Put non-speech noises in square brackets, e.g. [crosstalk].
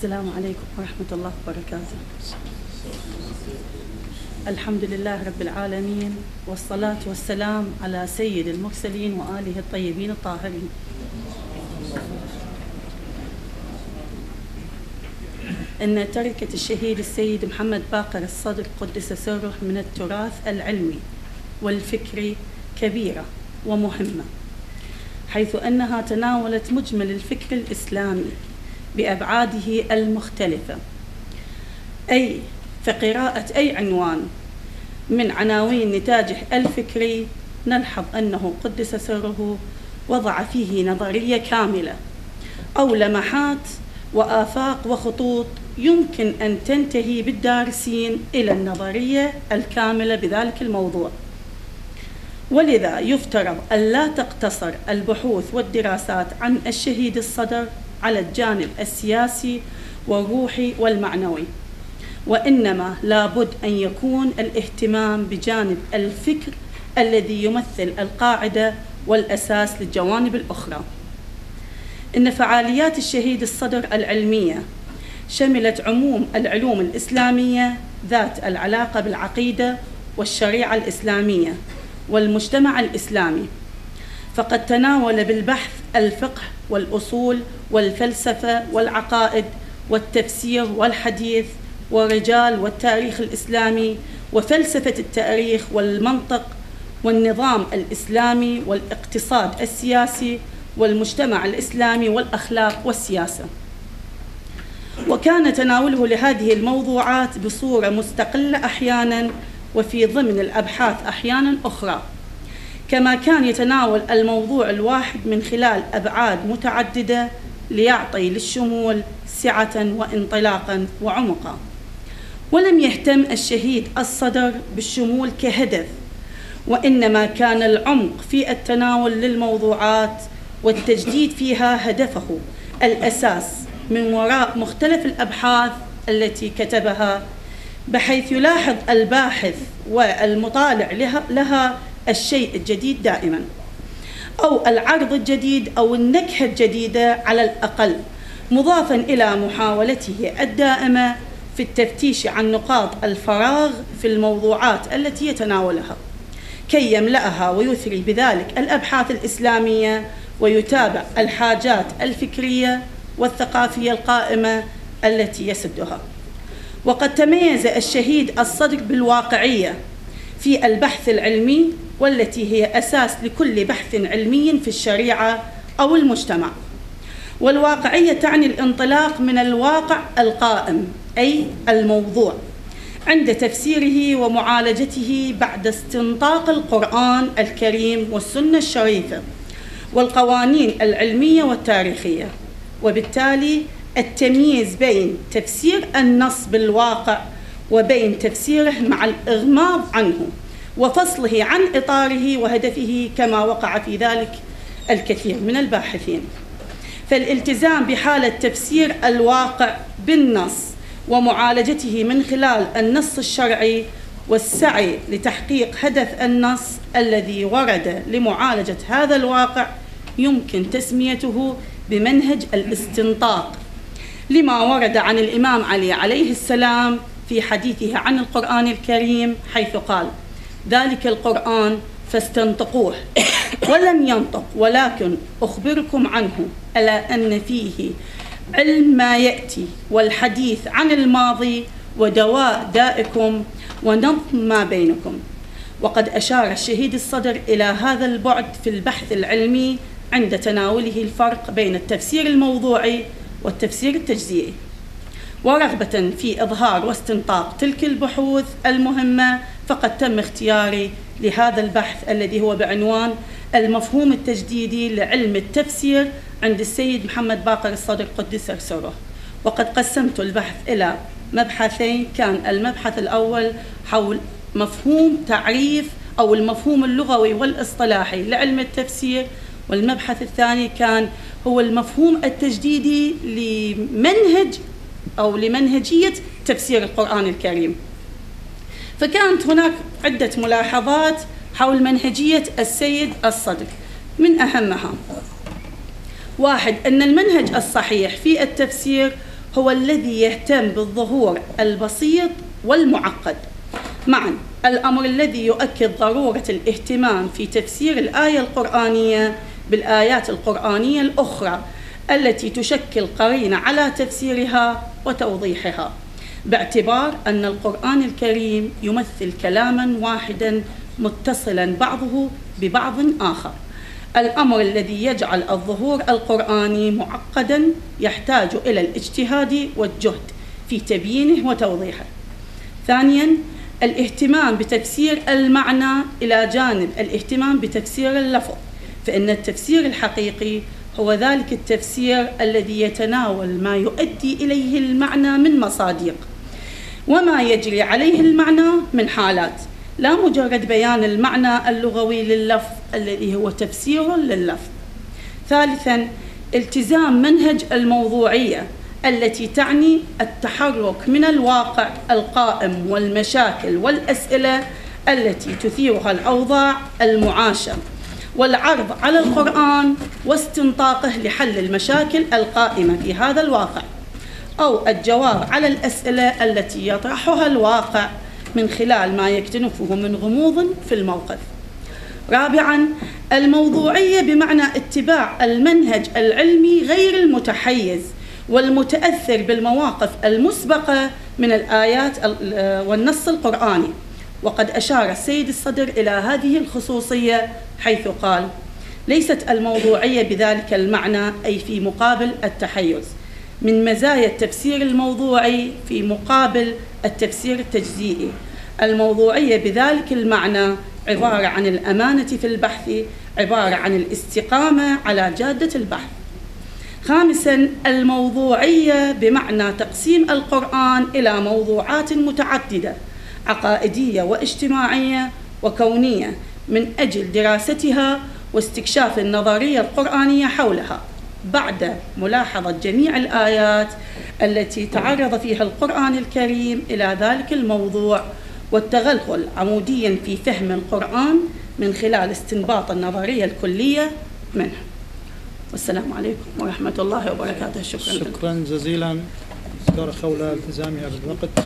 السلام عليكم ورحمة الله وبركاته. الحمد لله رب العالمين والصلاة والسلام على سيد المرسلين وآله الطيبين الطاهرين. إن تركة الشهيد السيد محمد باقر الصدر قدس سره من التراث العلمي والفكري كبيرة ومهمة حيث أنها تناولت مجمل الفكر الإسلامي. بأبعاده المختلفة. أي فقراءة أي عنوان. من عناوين نتاجه الفكري نلحظ أنه قدس سره وضع فيه نظرية كاملة. أو لمحات وآفاق وخطوط يمكن أن تنتهي بالدارسين إلى النظرية الكاملة بذلك الموضوع. ولذا يفترض أن لا تقتصر البحوث والدراسات عن الشهيد الصدر على الجانب السياسي والروحي والمعنوي. وإنما لابد أن يكون الاهتمام بجانب الفكر الذي يمثل القاعدة والأساس للجوانب الأخرى. إن فعاليات الشهيد الصدر العلمية شملت عموم العلوم الإسلامية ذات العلاقة بالعقيدة والشريعة الإسلامية والمجتمع الإسلامي. فقد تناول بالبحث الفقه والأصول والفلسفة والعقائد والتفسير والحديث والرجال والتاريخ الإسلامي وفلسفة التاريخ والمنطق والنظام الإسلامي والإقتصاد السياسي والمجتمع الإسلامي والأخلاق والسياسة. وكان تناوله لهذه الموضوعات بصورة مستقلة أحيانا وفي ضمن الأبحاث أحيانا أخرى. كما كان يتناول الموضوع الواحد من خلال أبعاد متعددة ليعطي للشمول سعة وانطلاقا وعمقا. ولم يهتم الشهيد الصدر بالشمول كهدف وإنما كان العمق في التناول للموضوعات والتجديد فيها هدفه الأساس من وراء مختلف الأبحاث التي كتبها بحيث يلاحظ الباحث والمطالع لها, لها الشيء الجديد دائما أو العرض الجديد أو النكهة الجديدة على الأقل مضافا إلى محاولته الدائمة في التفتيش عن نقاط الفراغ في الموضوعات التي يتناولها كي يملأها ويثري بذلك الأبحاث الإسلامية ويتابع الحاجات الفكرية والثقافية القائمة التي يسدها. وقد تميز الشهيد الصدر بالواقعية في البحث العلمي والتي هي أساس لكل بحث علمي في الشريعة أو المجتمع. والواقعية تعني الانطلاق من الواقع القائم أي الموضوع عند تفسيره ومعالجته بعد استنطاق القرآن الكريم والسنة الشريفة والقوانين العلمية والتاريخية. وبالتالي التمييز بين تفسير النص بالواقع وبين تفسيره مع الإغماض عنه وفصله عن إطاره وهدفه كما وقع في ذلك الكثير من الباحثين. فالالتزام بحالة تفسير الواقع بالنص ومعالجته من خلال النص الشرعي والسعي لتحقيق هدف النص الذي ورد لمعالجة هذا الواقع يمكن تسميته بمنهج الاستنطاق. لما ورد عن الإمام علي عليه السلام في حديثه عن القرآن الكريم حيث قال ذلك القرآن فاستنطقوه [coughs] ولم ينطق ولكن أخبركم عنه ألا أن فيه علم ما يأتي والحديث عن الماضي ودواء دائكم ونظم ما بينكم. وقد أشار الشهيد الصدر إلى هذا البعد في البحث العلمي عند تناوله الفرق بين التفسير الموضوعي والتفسير التجزئي ورغبة في إظهار واستنطاق تلك البحوث المهمة فقد تم اختياري لهذا البحث الذي هو بعنوان المفهوم التجديدي لعلم التفسير عند السيد محمد باقر الصدر قدس سره وقد قسمت البحث إلى مبحثين كان المبحث الأول حول مفهوم تعريف أو المفهوم اللغوي والإصطلاحي لعلم التفسير والمبحث الثاني كان هو المفهوم التجديدي لمنهج أو لمنهجية تفسير القرآن الكريم. فكانت هناك عدة ملاحظات حول منهجية السيد الصدر من أهمها واحد أن المنهج الصحيح في التفسير هو الذي يهتم بالظهور البسيط والمعقد. معا الأمر الذي يؤكد ضرورة الاهتمام في تفسير الآية القرآنية بالآيات القرآنية الأخرى التي تشكل قرينة على تفسيرها وتوضيحها باعتبار أن القرآن الكريم يمثل كلاما واحدا متصلا بعضه ببعض آخر. الأمر الذي يجعل الظهور القرآني معقدا يحتاج إلى الاجتهاد والجهد في تبيينه وتوضيحه. ثانيا الاهتمام بتفسير المعنى إلى جانب الاهتمام بتفسير اللفظ فإن التفسير الحقيقي هو ذلك التفسير الذي يتناول ما يؤدي إليه المعنى من مصادق وما يجري عليه المعنى من حالات. لا مجرد بيان المعنى اللغوي لللفظ الذي هو تفسير لللفظ. ثالثا التزام منهج الموضوعية التي تعني التحرك من الواقع القائم والمشاكل والأسئلة التي تثيرها الأوضاع المعاشة. والعرض على القرآن واستنطاقه لحل المشاكل القائمة في هذا الواقع أو الجواب على الأسئلة التي يطرحها الواقع من خلال ما يكتنفه من غموض في الموقف. رابعا الموضوعية بمعنى اتباع المنهج العلمي غير المتحيز والمتأثر بالمواقف المسبقة من الآيات والنص القرآني. وقد أشار السيد الصدر إلى هذه الخصوصية حيث قال ليست الموضوعية بذلك المعنى أي في مقابل التحيز. من مزايا التفسير الموضوعي في مقابل التفسير التجزيئي الموضوعية بذلك المعنى عبارة عن الأمانة في البحث عبارة عن الاستقامة على جادة البحث. خامسا الموضوعية بمعنى تقسيم القرآن إلى موضوعات متعددة. عقائدية واجتماعية وكونية من أجل دراستها واستكشاف النظرية القرآنية حولها بعد ملاحظة جميع الآيات التي تعرض فيها القرآن الكريم إلى ذلك الموضوع والتغلغل عموديا في فهم القرآن من خلال استنباط النظرية الكلية منه. والسلام عليكم ورحمة الله وبركاته. شكرا شكرا جزيلا. دكتوره خوله التزامها بالوقت